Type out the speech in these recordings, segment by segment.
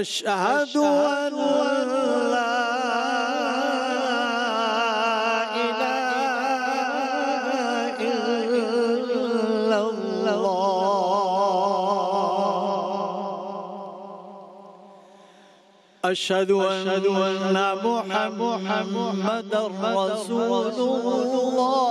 أشهد أن لا أشهد أن محمد رسول الله.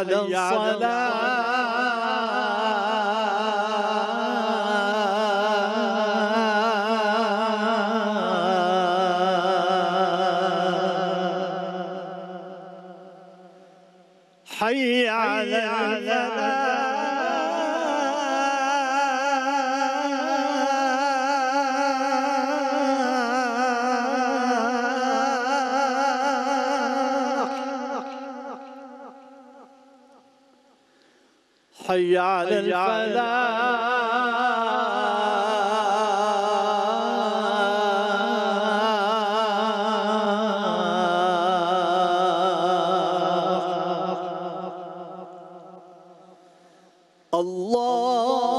على الصلاة. حي على الفلاح. حي على الفلاح. الله.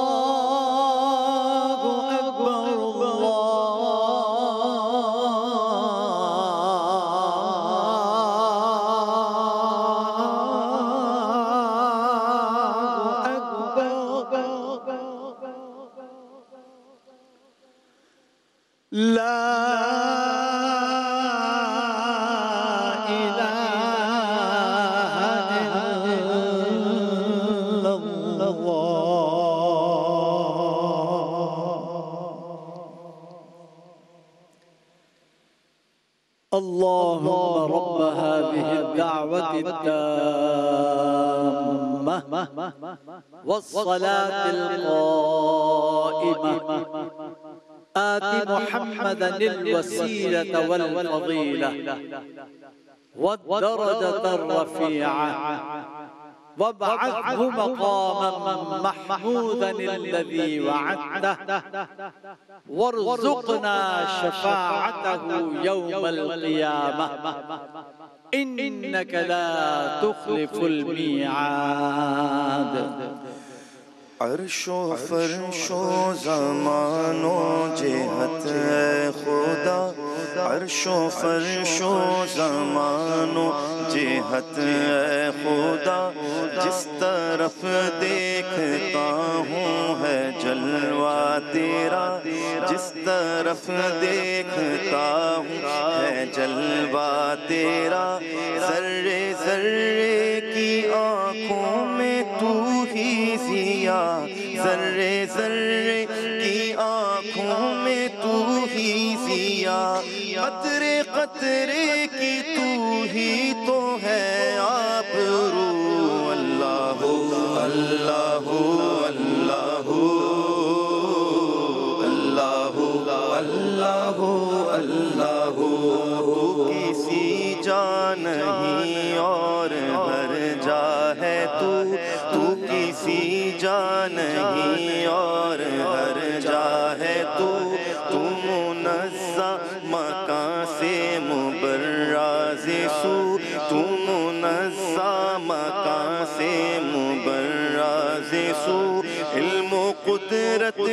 اللهم رب هذه الدعوة التامة. والصلاة القائمة. آت محمدا الوسيلة والفضيلة. والدرجة الرفيعة. وابعثه مقاما محمودا الذي وعدته. وارزقنا شفاعته يوم القيامة. إنك لا تخلف الميعاد. عرش و فرش و زمان و جهت خدا. عرش و فرش و زمان و جہت جی اے خدا، جس طرف دیکھتا ہوں ہے جلوہ تیرا، جس طرف دیکھتا ہوں ہے جلوہ تیرا، ذرے ذرے کی آنکھوں میں تو ہی ضیا ذرے ذرے کی آنکھوں میں تو ہی ضیا خطرے کی تو ہی تو ہے آپ رو، اللہ اللہ اللہ اللہ اللہ اللہ تو کسی جان نہیں اور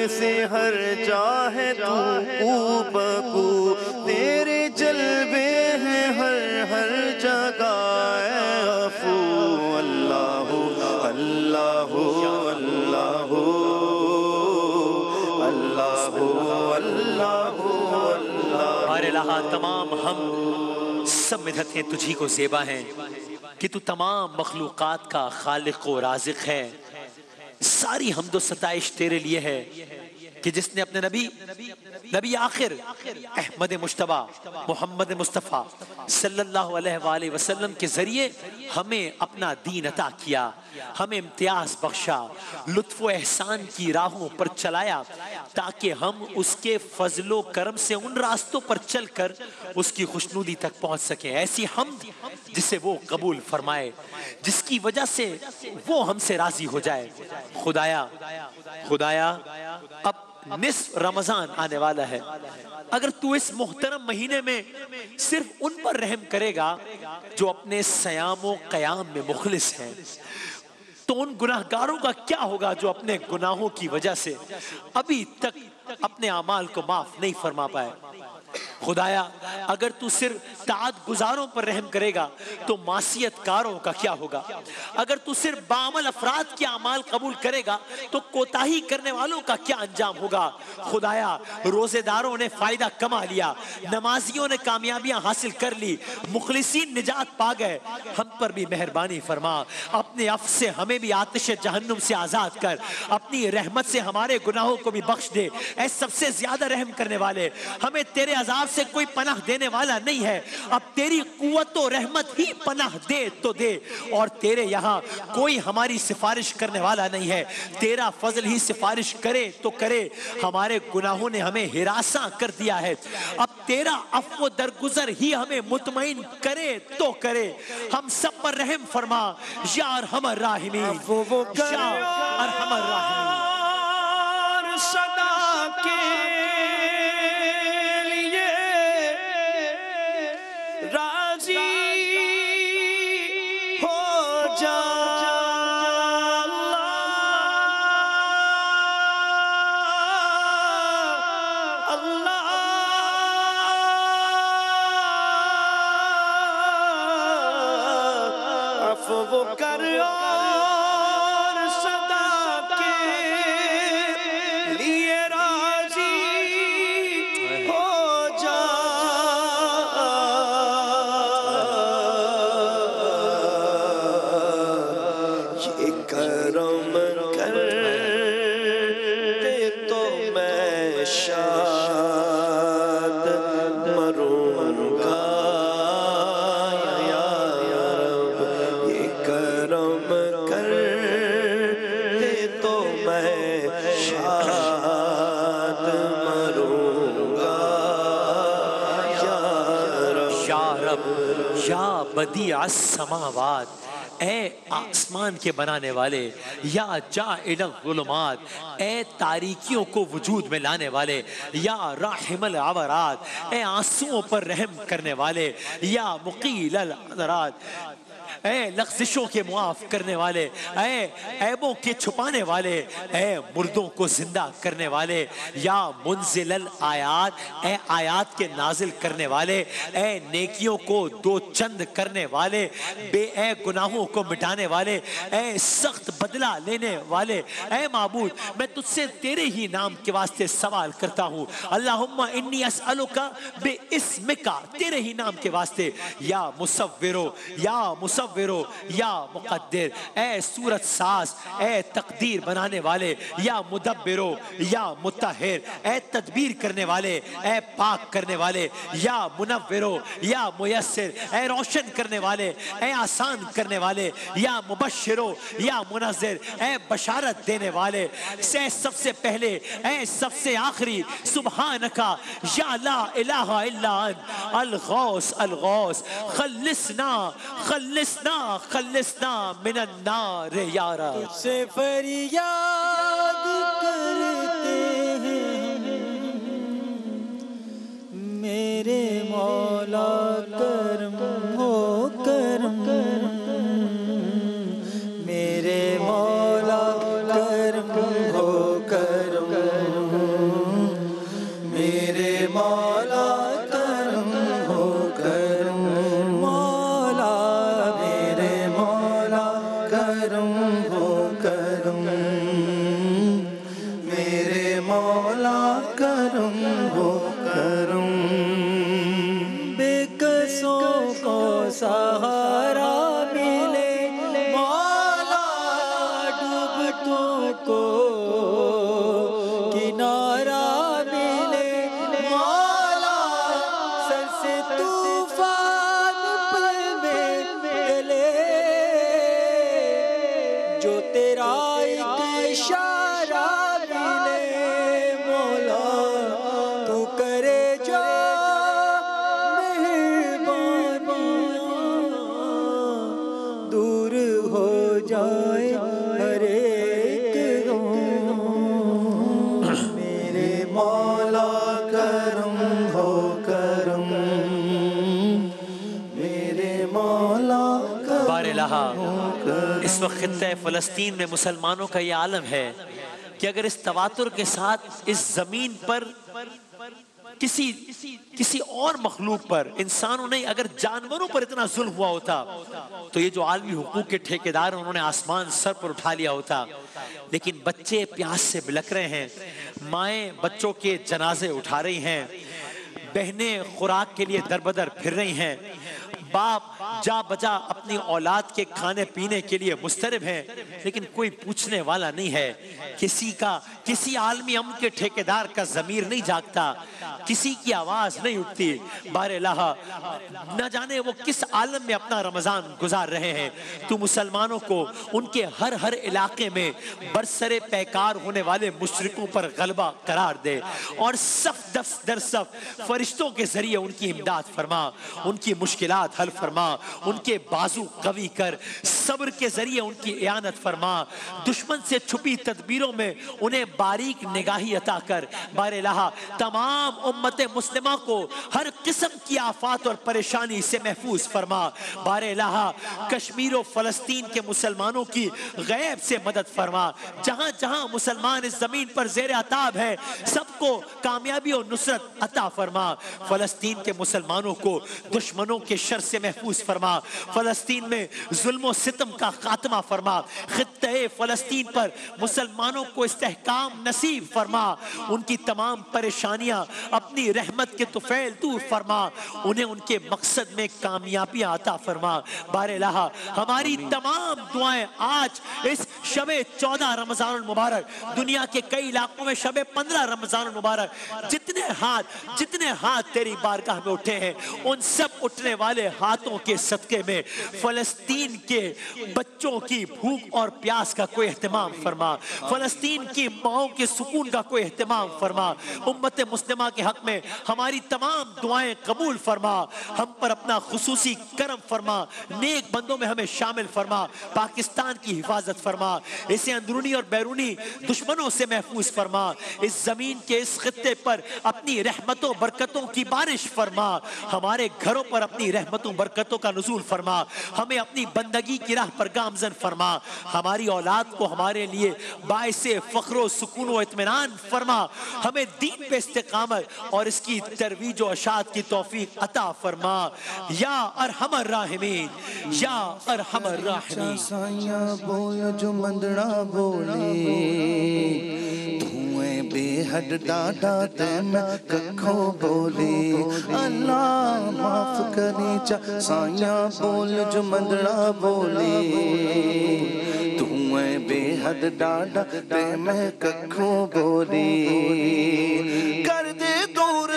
سے ہر جا ہے تو کو بکو تیرے جلوے ہیں ہر ہر جگہ، اے افو اللہ اللہ اللہ اللہ اللہ اللہ ہمارے لہا تمام ہم سب مدھتیں تجھی کو زیبا ہیں، کہ تو تمام مخلوقات کا خالق و رازق ہے ساری حمد و ستائش تیرے لیے ہے کہ جس نے اپنے نبی نبی آخر، احمد مشتبہ محمد مصطفیٰ صلی اللہ علیہ وآلہ وسلم کے ذریعے ہمیں اپنا دین عطا کیا۔ ہمیں امتیاز بخشا، لطف و احسان کی راہوں پر چلایا تاکہ ہم اس کے فضل و کرم سے ان راستوں پر چل کر اس کی خوشنودی تک پہنچ سکیں۔ ایسی حمد جسے وہ قبول فرمائے، جس کی وجہ سے وہ ہم سے راضی ہو جائے۔ خدایا خدایا، اب نصف رمضان آنے والا ہے۔ اگر تو اس محترم مہینے میں صرف ان پر رحم کرے گا جو اپنے سیام و قیام میں مخلص ہیں۔ تو ان گناہ گاروں کا کیا ہوگا جو اپنے گناہوں کی وجہ سے ابھی تک اپنے اعمال کو معاف نہیں فرما پائے؟ خدایا، اگر تو صرف تعاد گزاروں پر رحم کرے گا، تو معصیت کاروں کا کیا ہوگا؟ اگر تو صرف بعمل افراد کے اعمال قبول کرے گا، تو کوتاہی کرنے والوں کا کیا انجام ہوگا؟ خدایا روزے داروں نے فائدہ کما لیا، نمازیوں نے کامیابیاں حاصل کر لی، مخلصین نجات پا گئے۔ ہم پر بھی مہربانی فرما، اپنے اف سے ہمیں بھی آتش جہنم سے آزاد کر، اپنی رحمت سے ہمارے گناہوں کو بھی بخش دے۔ اے سب سے زیادہ رحم کرنے والے، ہمیں تیرے عذاب سے کوئی پناہ دینے والا نہیں ہے۔ اب تیری قوت و رحمت ہی پناہ دے تو دے۔ اور تیرے یہاں کوئی ہماری سفارش کرنے والا نہیں ہے۔ تیرا فضل ہی سفارش کرے تو کرے۔ ہمارے گناہوں نے ہمیں ہراساں کر دیا ہے۔ اب تیرا افو درگزر ہی ہمیں مطمئن کرے تو کرے۔ ہم سب پر رحم فرما۔ یا ارحم الراحمین۔ یا ارحم الراحمین۔ رب، یا بدیع السماوات، اے آسمان کے بنانے والے، یا جا الظلمات، اے تاریکیوں کو وجود میں لانے والے، یا راحم العورات، اے آنسوؤں پر رحم کرنے والے، یا مقیل العذرات۔ اے لغزشوں کے معاف کرنے والے، اے عیبوں کے چھپانے والے، اے مردوں کو زندہ کرنے والے، یا منزل الآیات، اے آیات کے نازل کرنے والے، اے نیکیوں کو دو چند کرنے والے، بے اے گناہوں کو مٹانے والے، اے سخت بدلہ لینے والے، اے معبود، میں تجھ سے تیرے ہی نام کے واسطے سوال کرتا ہوں۔ اللہم انی اسألوکا بے اسمکا، تیرے ہی نام کے واسطے، یا مصورو یا مصورو یا مقدر، اے صورت ساز، اے تقدیر بنانے والے، یا مدبرو یا متحر اے تدبیر کرنے والے، اے پاک کرنے والے، یا منورو یا میسر، اے روشن کرنے والے، اے آسان کرنے والے، یا مبشرو یا منظر اے بشارت دینے والے۔ سے سب سے پہلے، اے سب سے آخری، سبحانکا، یا لا الہ الا انت، الغوث الغوث، خلصنا خلصنا خلصنا خلصنا من النار یارا سے فریاد خطہ فلسطین میں مسلمانوں کا یہ عالم ہے کہ اگر اس تواتر کے ساتھ اس زمین پر کسی کسی اور مخلوق پر انسانوں نہیں، اگر جانوروں پر اتنا ظلم ہوا ہوتا، تو یہ جو عالمی حقوق کے ٹھیکیدار انہوں نے آسمان سر پر اٹھا لیا ہوتا۔ لیکن بچے پیاس سے بلک رہے ہیں، مائیں بچوں کے جنازے اٹھا رہی ہیں، بہنیں خوراک کے لیے در بدر پھر رہی ہیں، باپ جا بجا اپنی اولاد کے کھانے پینے کے لیے مسترب ہیں، لیکن کوئی پوچھنے والا نہیں ہے۔ کسی کا، کسی عالمی امن کے ٹھیکیدار کا ضمیر نہیں جاگتا۔ کسی کی آواز نہیں اٹھتی۔ بار الہ نہ جانے وہ کس عالم میں اپنا رمضان گزار رہے ہیں۔ تو مسلمانوں کو ان کے ہر ہر علاقے میں برسر پیکار ہونے والے مشرکوں پر غلبہ قرار دے۔ اور صف دف در صف فرشتوں کے ذریعے ان کی امداد فرما۔ ان کی مشکلات حل فرما۔ ان کے بازو قوی کر، صبر کے ذریعے ان کی اعانت فرما۔ دشمن سے چھپی تدبیروں میں انہیں باریک نگاہی عطا کر۔ بار الہ تمام امت مسلمہ کو ہر قسم کی آفات اور پریشانی سے محفوظ فرما۔ بار الہ کشمیر و فلسطین کے مسلمانوں کی غیب سے مدد فرما۔ جہاں جہاں مسلمان اس زمین پر زیر عطاب ہے سب کو کامیابی اور نصرت عطا فرما۔ فلسطین کے مسلمانوں کو دشمنوں کے شر سے محفوظ فرما فلسطین میں ظلم و ستم کا خاتمہ فرما۔ خطہ فلسطین پر مسلمانوں کو استحکام نصیب فرما۔ ان کی تمام پریشانیاں اپنی رحمت کے طفیل دور فرما۔ انہیں ان کے مقصد میں کامیابیاں عطا فرما۔ بار الہ ہماری تمام دعائیں آج اس شب چودہ رمضان المبارک دنیا کے کئی علاقوں میں شب پندرہ رمضان المبارک۔ جتنے ہاتھ جتنے ہاتھ تیری بارگاہ میں اٹھے ہیں ان سب اٹھنے والے ہاتھوں کے صدقے میں فلسطین کے بچوں کی بھوک اور پیاس کا کوئی اہتمام فرما۔ فلسطین کی ماؤں کے سکون کا کوئی اہتمام فرما۔ امت مسلمہ کے حق میں ہماری تمام دعائیں قبول فرما۔ ہم پر اپنا خصوصی کرم فرما۔ نیک بندوں میں ہمیں شامل فرما۔ پاکستان کی حفاظت فرما۔ اسے اندرونی اور بیرونی دشمنوں سے محفوظ فرما۔ اس زمین کے اس خطے پر اپنی رحمتوں برکتوں کی بارش فرما۔ ہمارے گھروں پر اپنی رحمتوں برکتوں کا نزول فرما۔ ہمیں اپنی بندگی کی راہ پر گامزن فرما۔ ہماری اولاد کو ہمارے لیے باعث فخر و سکون و اطمینان فرما۔ ہمیں دین پہ استقامت اور اس کی ترویج و اشاعت کی توفیق عطا فرما۔ یا ارحم الراحمین۔ یا ارحم الراحمین۔ سائیاں بول جو مندڑا بولے۔ دھوئیں بے حد ڈاڈا تے میں ککھوں بولے اللہ معاف کرے چا سائیاں بول جو مندڑا بولے دھوئیں بے حد ڈاڈا تے میں ککھوں بولے کر دے دور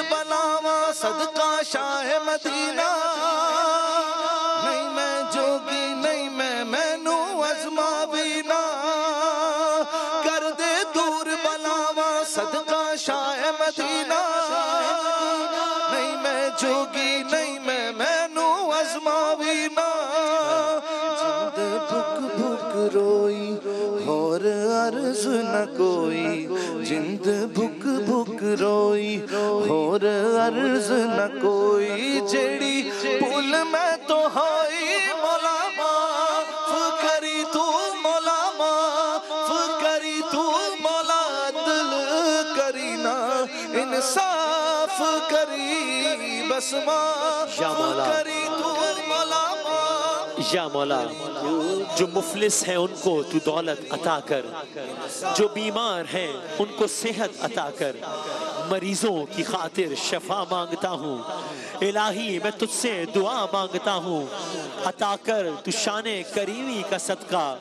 نہ کوئی جند بھک بھک روئی اور عرض نہ کوئی جیڑی پھول میں تو ہائی مولا معاف کری تو مولا معاف کری تو مولا دل کری نا انسان معاف کری بس معاف۔ کری تو یا مولا؟ جو مفلس ہیں ان کو تو دولت عطا کر، جو بیمار ہیں ان کو صحت عطا کر۔ مریضوں کی خاطر شفا مانگتا ہوں۔ الہی، میں تجھ سے دعا مانگتا ہوں۔ عطا کر تو شان کریمی کا صدقہ۔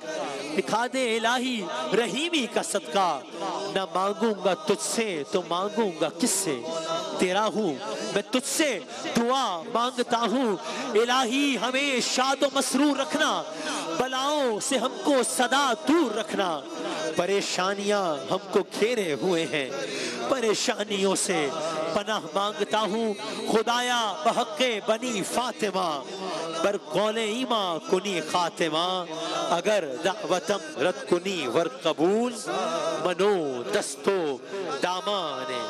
دکھا دے الہی، رحیمی کا صدقہ۔ نہ مانگوں گا تجھ سے، تو مانگوں گا کس سے؟ تیرا ہوں۔ میں تجھ سے دعا مانگتا ہوں۔ الہی، ہمیں شاد و مسرور رکھنا۔ بلاؤں سے ہم کو صدا دور رکھنا۔ پریشانیاں ہم کو گھیرے ہوئے ہیں۔ پریشانیوں سے پناہ مانگتا ہوں۔ خدایا بحق بنی فاطمہ۔ بر قول ایما کنی خاتمہ۔ اگر دعوتم رد کنی ور قبول۔ منو دستو دامان۔